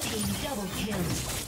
Team double kill.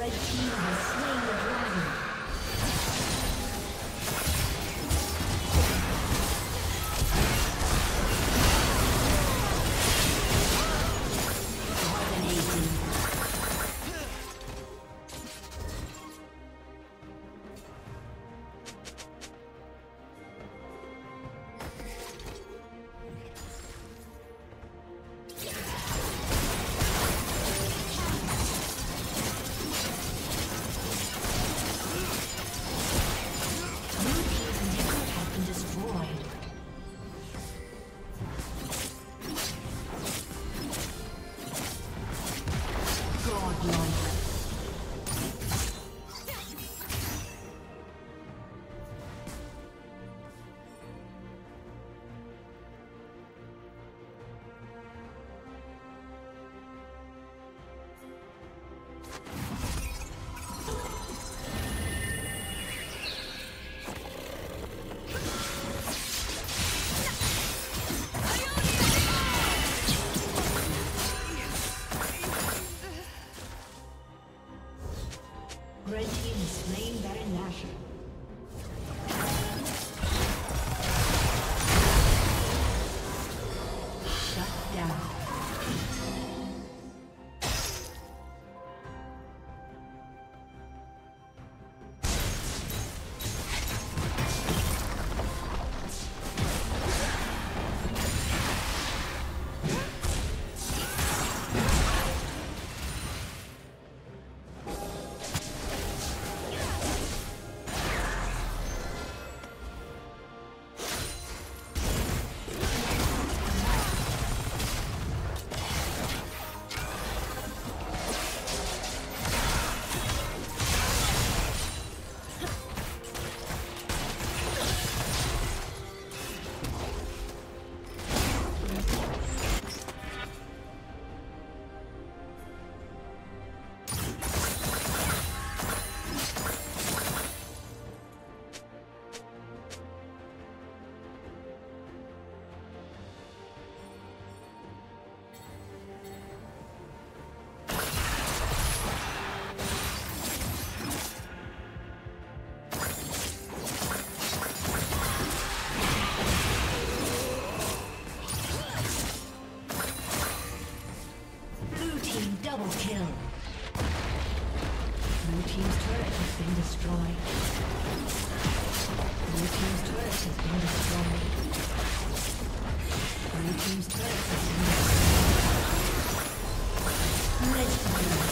Red team. Blood. Double kill. Blue team's turret has been destroyed. Blue team's turret has been destroyed. Blue team's turret has been destroyed. Red team.